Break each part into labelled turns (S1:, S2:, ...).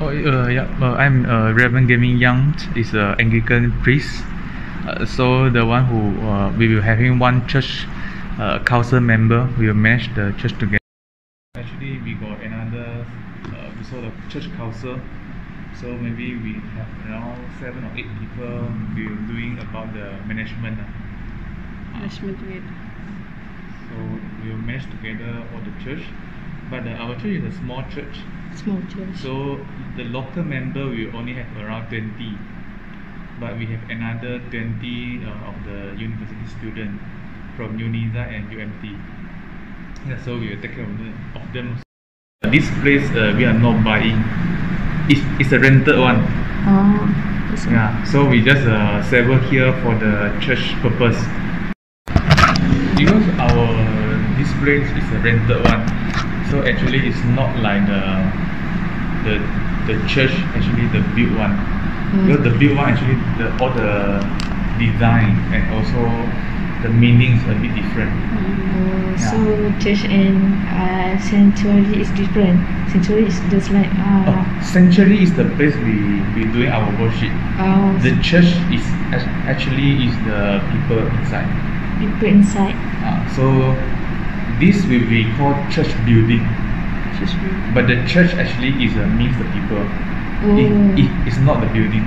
S1: Oh, uh, yeah. Uh, I'm uh, Reverend Gaming Young. Is a Anglican priest. Uh, so the one who uh, we will having one church uh, council member. We will manage the church together. Actually, we got another. We saw the church council. So maybe we have around seven or eight people. We are doing about the management. ah.
S2: Management
S1: So we will manage together all the church. But uh, our church is a small church.
S2: small church.
S1: So the local member we only have around 20, but we have another 20 uh, of the university student from UniSZA and UMT. Yeah, so we will take care of, the, of them. This place uh, we are not buying. It's, it's a rented one.
S2: oh,
S1: Yeah, so we just uh, settle here for the church purpose. Because our this place is a rented one, so actually it's not like the the the church actually the built one.
S2: Mm.
S1: Because the built one actually the all the design and also the meanings a bit different.
S2: Oh, so church and uh, sanctuary is different. Sanctuary is just like uh,
S1: Oh, sanctuary is the place we we doing our worship.
S2: oh,
S1: The church is ac- actually is the people inside.
S2: people inside.
S1: Uh, so this will be called church building,
S2: Church room.
S1: but the church actually is uh, means the people.
S2: Oh.
S1: It, it is not the building.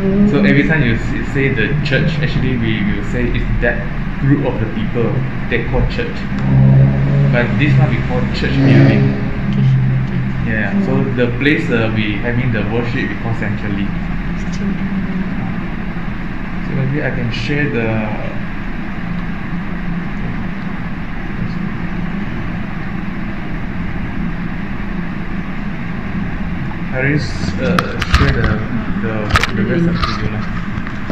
S2: Oh.
S1: So every time you s- say the church, actually we will say it's that group of the people they call church. But this one we call church building.
S2: Church.
S1: Yeah. So the place uh, we having the worship we call sanctuary.
S2: Sanctuary.
S1: So maybe I can share the. Harris uh, share the the the website to you lah.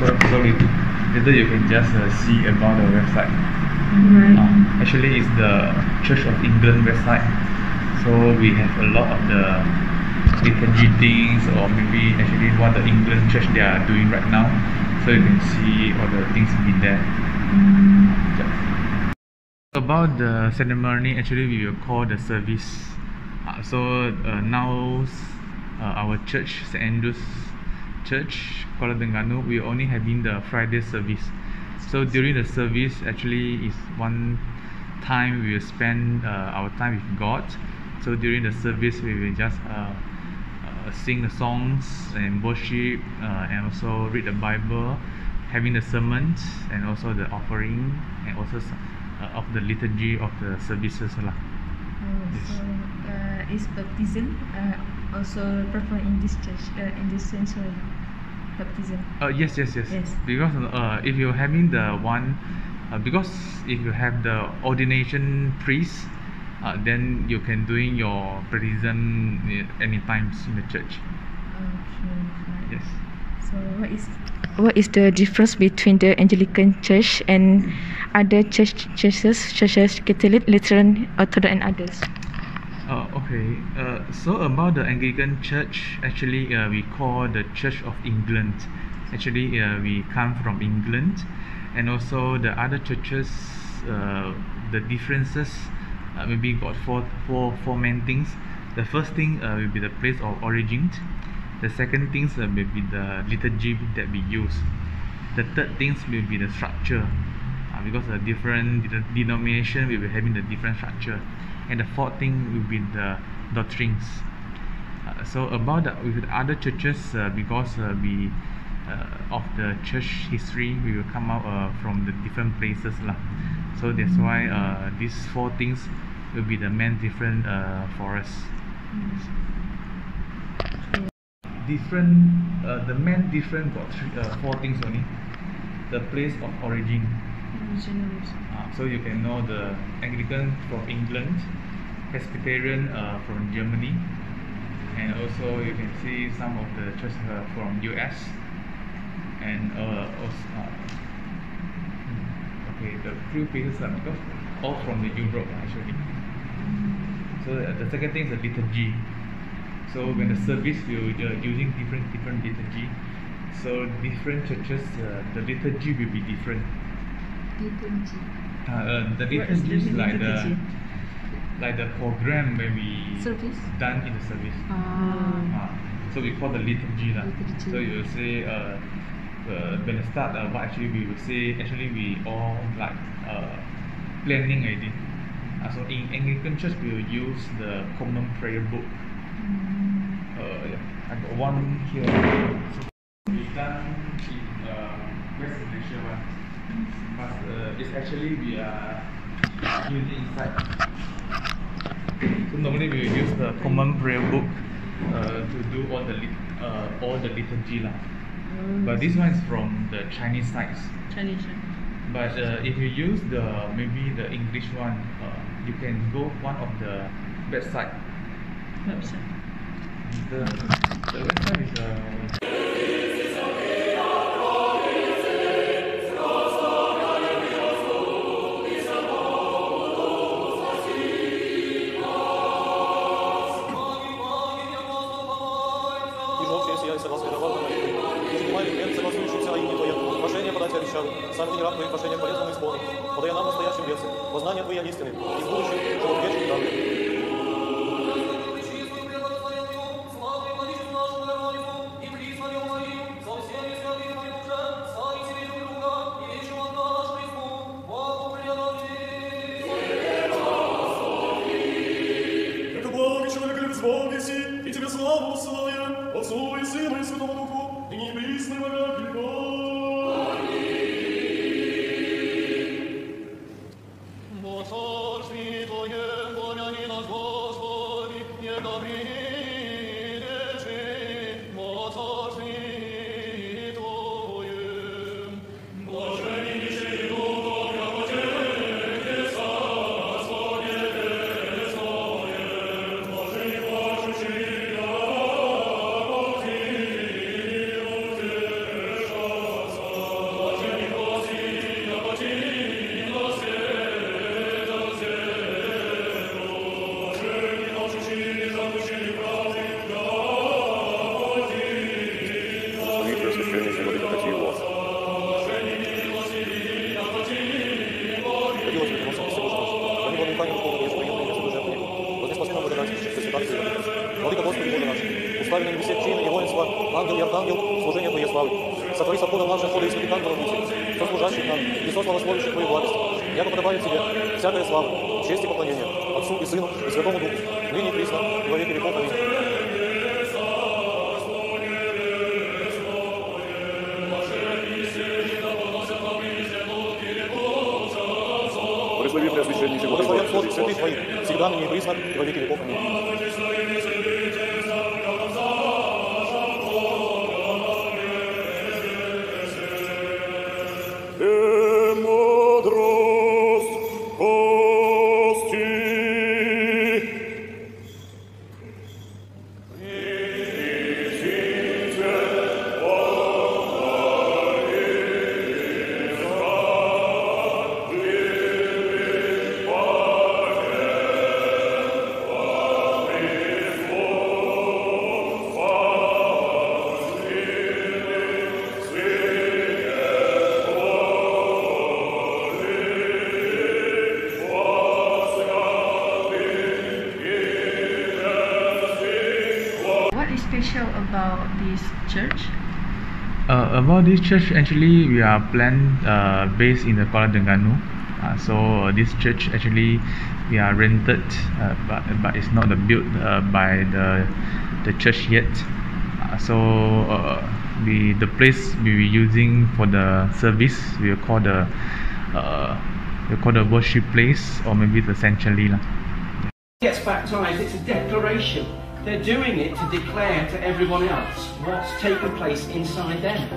S1: So, later, you can just uh, see about the website.
S2: Right.
S1: Uh, actually, it's the Church of England website. So we have a lot of the liturgy things, or maybe actually what the England church they are doing right now. So you can see all the things in there. Yeah. About the ceremony, actually we will call the service. Uh, so uh, now uh, our church, St Andrew's Church, Kuala Terengganu, we only having the Friday service. So during the service, actually is one time we will spend uh, our time with God. So during the service, we will just uh, uh, sing the songs and worship, uh, and also read the Bible, having the sermons, and also the offering, and also uh, of the liturgy of the services lah.
S3: Oh,
S1: Yes.
S3: so is baptism also performed in this church, uh, in this sanctuary? Baptism.
S1: Uh, yes, yes, yes.
S3: Yes.
S1: Because uh, if you're having the one, uh, because if you have the ordination priest, uh, then you can doing your baptism any times in the church.
S3: Okay. fine.
S1: Yes.
S3: So what is
S2: What is the difference between the Anglican Church and other church churches, churches, Catholic, Lutheran, Orthodox, and others?
S1: Uh, okay. Uh, so about the Anglican Church, actually, uh, we call the Church of England. Actually, uh, we come from England, and also the other churches, uh, the differences, uh, maybe got four, four, four main things. The first thing uh, will be the place of origin. The second things uh, be the liturgy that we use. The third things will be the structure uh, because the different de- denomination will be having the different structure and the fourth thing will be the doctrines. Uh, so about the, with the other churches uh, because uh, we uh, of the church history we will come out uh, from the different places lah. So that's why uh, these four things will be the main different for us. Different the main different got three, four things only. The place of origin. Uh, so you can know the Anglican from England, Presbyterian uh, from Germany, and also you can see some of the churches uh, from US, and uh, also, uh, hmm, okay, the few places are because all from the Europe actually. So the, the second thing is the liturgy. So when the service are using different different liturgy. So different churches, uh, the liturgy will be different.
S3: Liturgy.
S1: Uh, uh, the
S2: What is
S1: is like the like the program when we
S3: Service?
S1: done in the service.
S3: Ah.
S1: Uh, so we call the liturgy.
S3: Liturgy.
S1: So you will say uh, uh, when the start uh, what actually we will say actually we all like uh, planning already. Uh, so in Anglican church we will use the common prayer book.
S3: Mm.
S1: Uh, yeah. I got one here. We done in uh, West Malaysia one. But uh, it's actually we are using inside. So normally we will use the common prayer book uh, to do all the lit- uh, all the liturgy lah. But this one is from the Chinese sides.
S2: Chinese.
S1: But uh, if you use the maybe the English one, uh, you can go one of the website.
S2: Website.
S1: The the website is uh,
S4: познання твоє істини. І буде ангел служение Твоей славы. Сотвори со входом наших хода и ангелов Бути, со служащих нам, и со славословящих Твою благость. Яко подобает Тебе всякая слава, честь и поклонение, Отцу и Сыну и Святому Духу, ныне и присно, и во веки веков. Аминь.
S5: Благослови Преосвященнейший
S4: Благословен
S5: Господь,
S4: плод святых Твоих, всегда ныне и присно, и во веки веков. Аминь.
S2: About this church?
S1: Uh, about this church, actually, we are planned uh, based in the Kuala Terengganu. Uh, so uh, this church actually we are rented, uh, but but it's not the built uh, by the the church yet. Uh, so uh, we the place we will using for the service we will call the uh, we call the worship place or maybe the sanctuary lah.
S6: gets baptized, it's a declaration. They're doing it to declare to everyone else what's taken place inside them.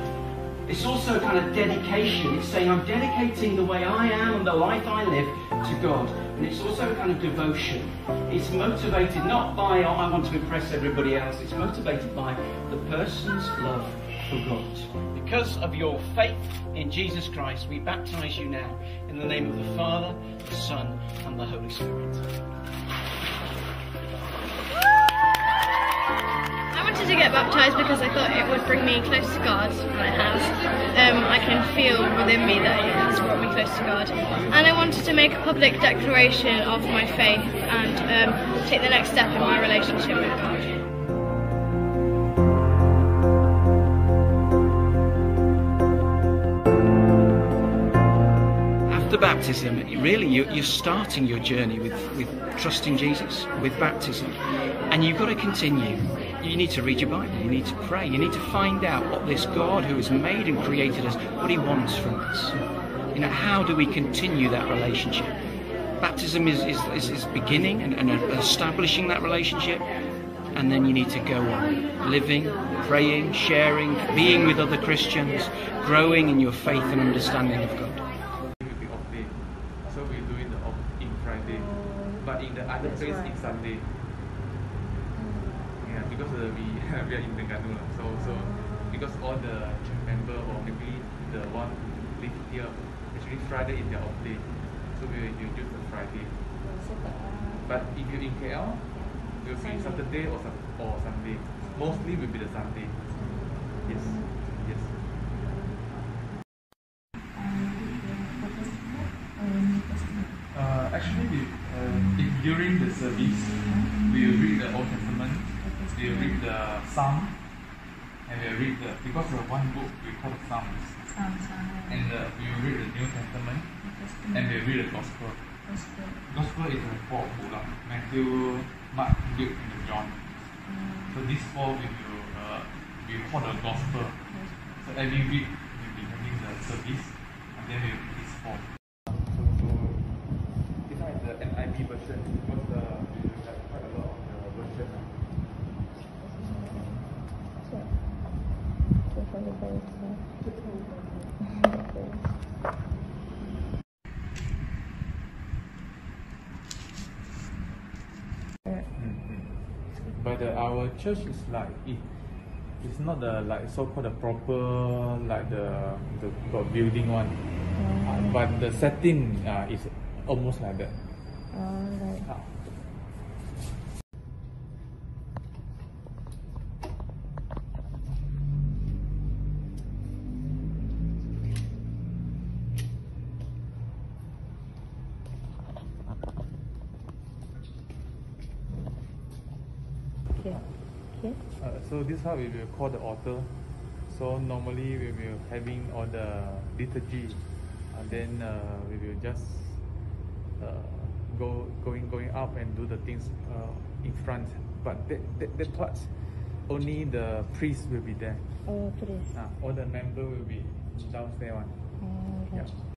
S6: It's also a kind of dedication. It's saying, I'm dedicating the way I am and the life I live to God. And it's also a kind of devotion. It's motivated not by, oh, I want to impress everybody else. It's motivated by the person's love for God. Because of your faith in Jesus Christ, we baptize you now in the name of the Father, the Son, and the Holy Spirit.
S7: To get baptised because I thought it would bring me close to God, and it has. Um, I can feel within me that it has brought me close to God. And I wanted to make a public declaration of my faith and um, take the next step in my relationship with God.
S6: After baptism, really you're, you're starting your journey with, with trusting Jesus, with baptism. And you've got to continue. You need to read your Bible, you need to pray, you need to find out what this God who has made and created us, what he wants from us. You know, how do we continue that relationship? Baptism is, is, is, is beginning and, and establishing that relationship. And then you need to go on living, praying, sharing, being with other Christians, growing in your faith and understanding of God.
S1: will be off day. So we do it off in Friday. But in the other place it's Sunday. Yeah, because uh, we we are in Terengganu lah. So so because all the church member or maybe the one who live here actually Friday is their off day. So we will use the Friday. But if you're in KL, you'll see Saturday or or Sunday. Mostly will be the Sunday. Yes. Yes. Uh, actually, we, uh, if during the service, we will read the Old Testament, we will read the Psalm, and we read the because of one book we call the Psalms, and uh, we will read the New Testament, and we will read the Gospel. Gospel Gospel is a four book lah, Matthew, Mark, Luke, and John. So these four we will uh, we call the Gospel. So every week we will be having the service, and then we will read these four. So, so this one is the NIV version because uh, we will have quite a lot of the version. lah. But the, our church is like it, it's not the like so called the proper like the the got building one, Uh, but the setting uh, is almost like that. Ah.
S2: Okay. Okay.
S1: Uh, so this how we will call the altar. So normally we will having all the liturgy, and then uh, we will just uh, go going going up and do the things uh, in front. But that, that, that part, only the priest will be there.
S2: Oh, please.
S1: Uh, all the member will be downstairs one.
S2: Alright.
S1: Yeah.